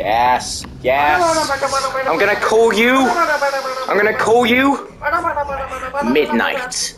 Yes, yes. I'm gonna call you. I'm gonna call you. Midnight.